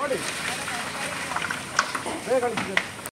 ನೋಡಿ ಬೇಗ ಕಳಿಸಿ